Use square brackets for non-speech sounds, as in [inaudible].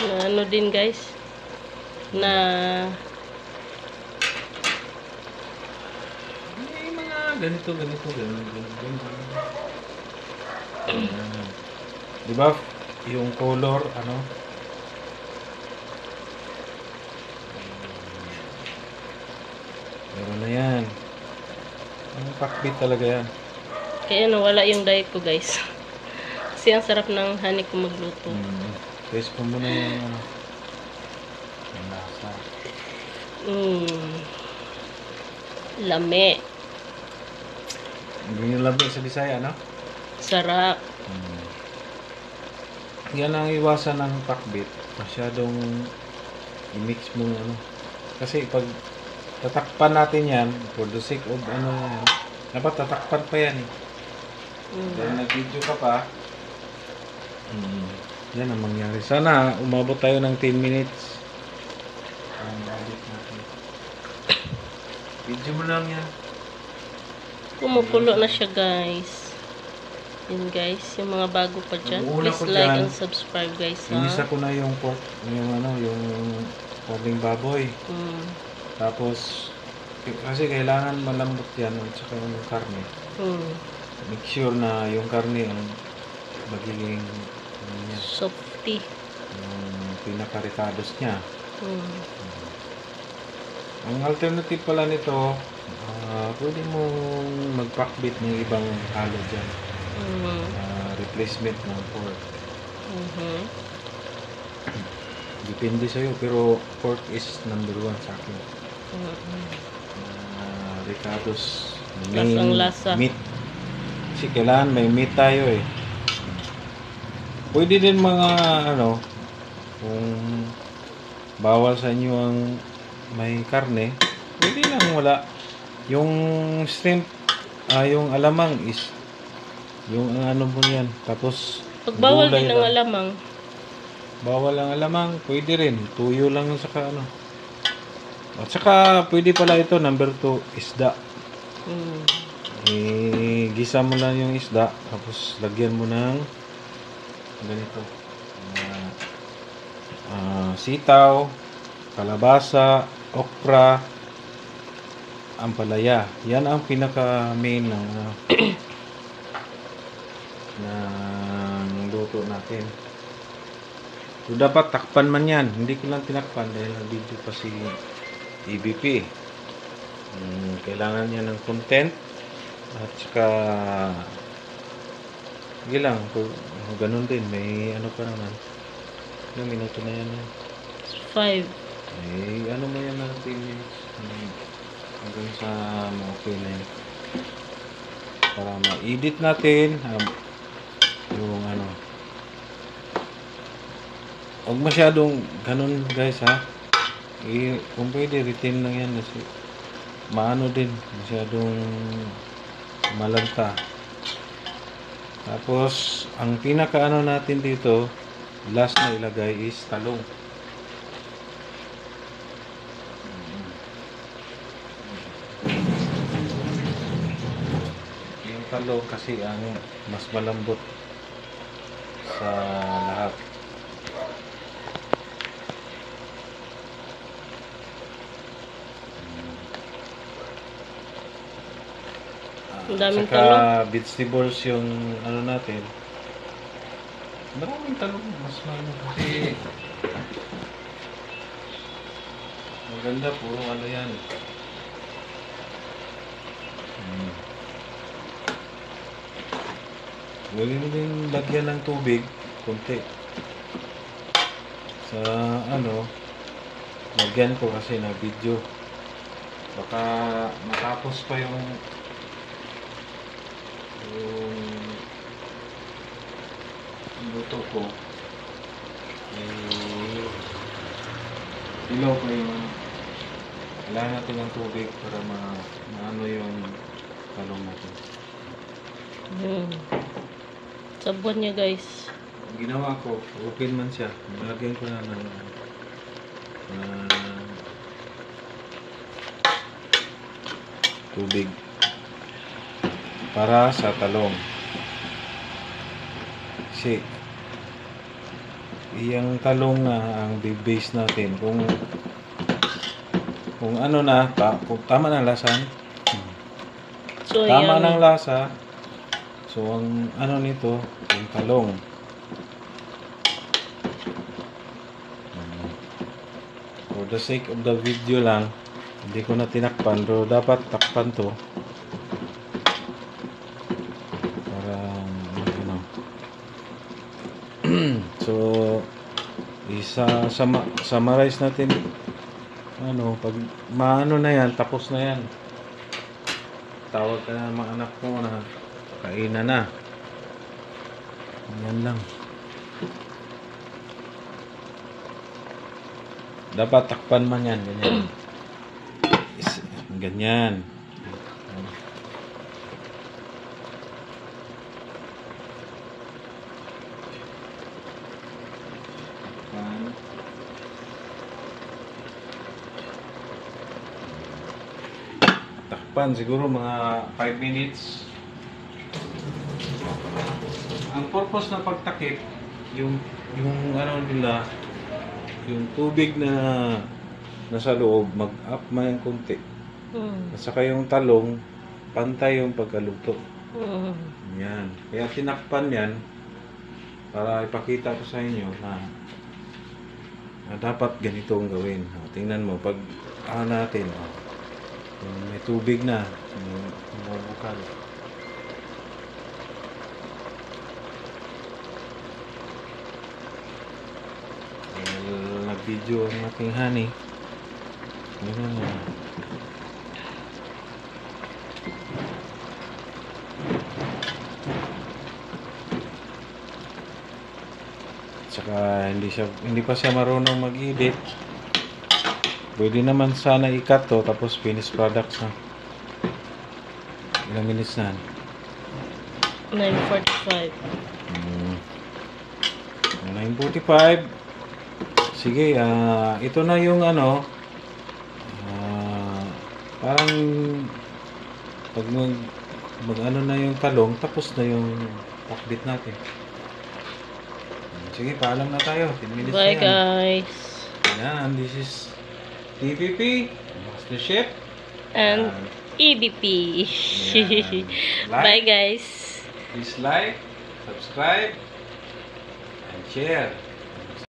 Na ano din guys. Na May mga ganito, ganito, ganito, ganito. Ayan. Di ba? Yung color, ano? Meron na yan. Ang pakbit talaga yan. kaya nawala yung diet ko guys. Kasi ang sarap ng honey ko magluto. Mm. Taste ko muna yung ano. Yung lasa. Mm. Lame. Hindi yung labi sa Bisaya, no? Sarap. Mm. Yan ang iwasan ng pakbit. Masyadong i-mix mo ano. Kasi pag tatakpan natin yan, for the sake of ano dapat tatakpan pa yan eh. Mm. Dahil nag-video ka pa, mm, yan ang mangyari. Sana umabot tayo ng 10 minutes. Ang edit natin. [coughs] Video mo lang yan. Kumukulo na siya guys. Yun guys, yung mga bago pa dyan. Please like dyan, and subscribe guys ha. Inisa ko na yung pork, yung ano, yung porking baboy. Mm. Tapos, kasi kailangan malambot yan at saka yung karne. Mm. Make sure na yung karne ang magiging niya, Softy. yung pinaka-ricados niya. Mm. Ang alternative pala nito, ah, pwede mong magpakbit ng ibang halo dyan. Mm. Ah, replacement ng pork. Mhm. Depende sa'yo, pero pork is number one sa akin. Mhm. uh, Ricardo's Lasang lasa. meat. Kasi kailangan may meat tayo eh. Pwede din mga ano, kung bawal sa inyo ang may karne, pwede lang wala. Yung shrimp, ah, yung alamang is yung ano mo yan. Tapos Pag bawal gulay din ang lang. alamang. Bawal ang alamang, pwede rin. Tuyo lang sa ano. At saka, pwede pala ito, number 2, isda. Mm. Eh, gisa mo lang yung isda, tapos lagyan mo ng ganito. Ah, sitaw, kalabasa, okra, ampalaya. Yan ang pinaka main ng ano, ng luto natin. So, dapat takpan man yan. Hindi ko lang tinakpan dahil nag-video pa si EBP. Mm, kailangan niya ng content at saka sige lang kung ganun din may ano pa naman. Ilang minuto na yan eh. Five. eh ano mo yan ng 10 minutes. Hmm, hanggang sa okay na yan para ma-edit natin um, yung ano. Huwag masyadong ganun guys ha. Eh, kung pwede retain lang yan kasi maano din masyadong malanta tapos ang pinaka ano natin dito last na ilagay is talong. Yung talong kasi ang mas malambot sa Ang daming Saka talong. vegetables yung ano natin. Maraming talong. Mas ano kasi maganda puro ano yan. Hmm. Pwede mo din lagyan ng tubig, konti. Sa ano, lagyan ko kasi na video. Baka matapos pa yung yung luto ko eh ilaw pa yung kailangan natin ng tubig para ma maano yung talong natin Mm. Sabuan niya guys. ang ginawa ko open man siya nilagyan ko na ng ng tubig para sa talong kasi yung talong na ang base natin. Kung kung ano na, ta, kung tama na lasan, So, tama yummy. ng lasa. So, ang ano nito, yung talong. For the sake of the video lang, hindi ko na tinakpan, pero dapat takpan to. Para, ano. So, isa sama, summarize natin ano, pag maano na yan, tapos na yan. Tawag ka na mga anak mo na kainan na. Yan lang. Dapat takpan man yan, ganyan. Ganyan. Takpan. Takpan siguro mga 5 minutes. Ang purpose ng pagtakip, yung yung ano nila, yung tubig na nasa loob, mag-up man yung konti. Mm. At saka yung talong, pantay yung pagkaluto. Mm. Yan. Kaya tinakpan yan para ipakita ko sa inyo na, na dapat ganito ang gawin. O, tingnan mo, pag ah, natin, o, may tubig na, yung bumubukal. Dahil nag-video ang ating honey. Ganun na. Tsaka hindi siya hindi pa siya marunong mag-edit. Pwede naman sana i-cut to tapos finished products na. Ilang minutes na? 9.45. Hmm. 9.45. Sige, ah ito na yung ano, ah parang pag mag, mag ano na yung talong, tapos na yung pakbit natin. Sige, paalam na tayo. 10 minutes Bye, na yan. guys. Yan, this is TPP, Master Chef. And. EBP. [laughs] Like, Bye, guys. Please like, subscribe, and share.